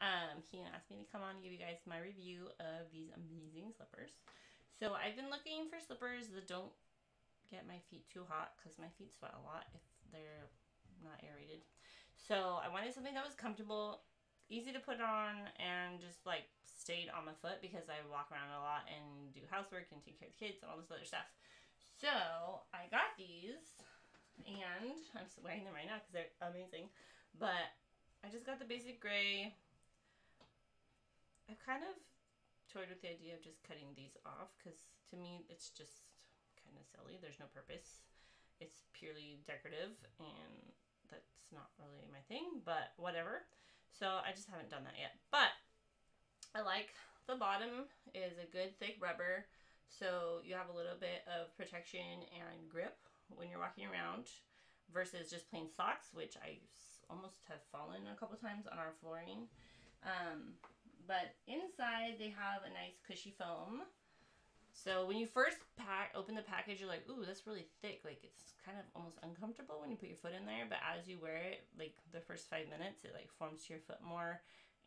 Um, he asked me to come on and give you guys my review of these amazing slippers. So I've been looking for slippers that don't get my feet too hot because my feet sweat a lot if they're not aerated. So I wanted something that was comfortable, easy to put on, and just like stayed on my foot because I walk around a lot and do housework and take care of the kids and all this other stuff. So I got these and I'm wearing them right now because they're amazing. But I just got the basic gray. I've kind of toyed with the idea of just cutting these off because to me it's just kind of silly. There's no purpose. It's purely decorative and that's not really my thing, but whatever. So I just haven't done that yet. But I like the bottom is a good thick rubber so you have a little bit of protection and grip when you're walking around versus just plain socks, which I almost have fallen a couple times on our flooring. Um, but inside they have a nice cushy foam. So when you first pack, open the package, you're like, ooh, that's really thick. Like it's kind of almost uncomfortable when you put your foot in there. But as you wear it, like the first five minutes, it like forms to your foot more,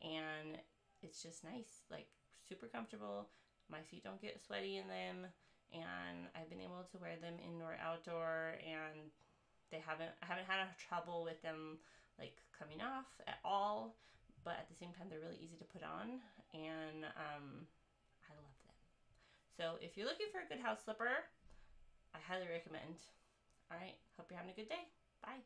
and it's just nice, like super comfortable. My feet don't get sweaty in them, and I've been able to wear them indoor, outdoor, and they haven't I haven't had a trouble with them like coming off at all. Same time, they're really easy to put on, and um, I love them. So if you're looking for a good house slipper, I highly recommend. All right, hope you're having a good day. Bye.